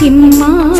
Simha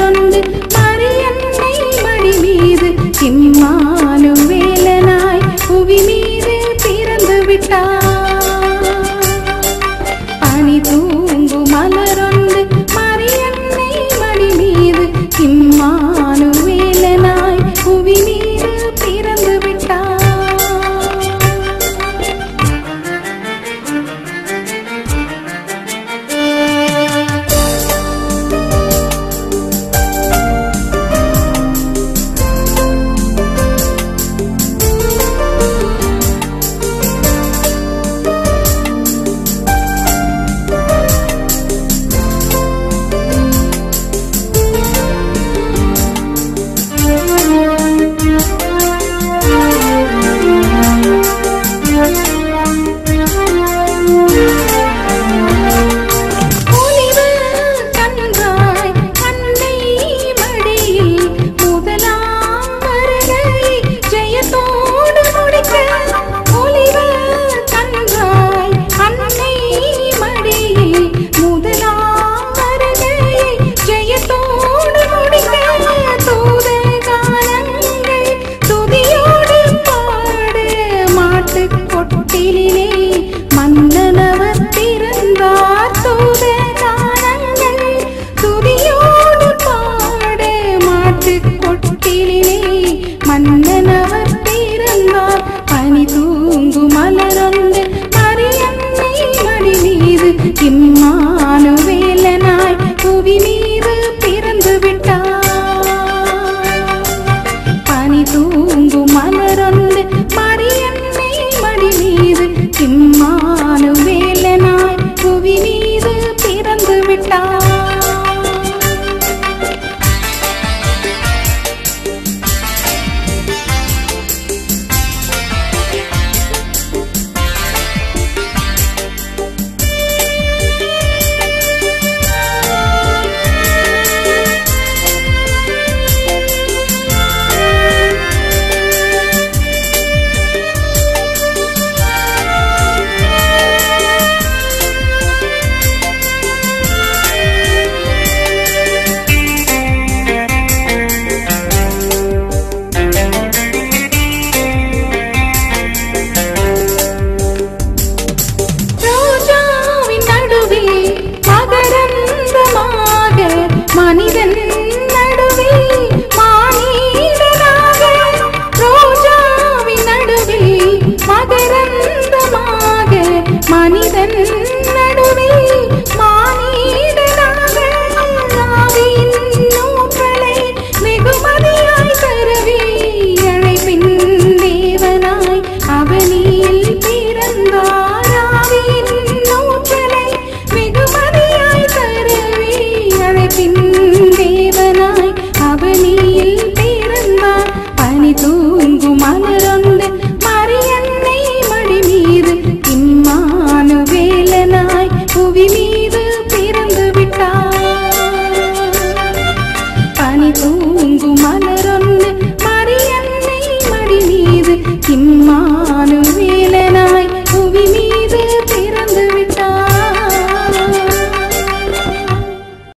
Yeah. chim mơ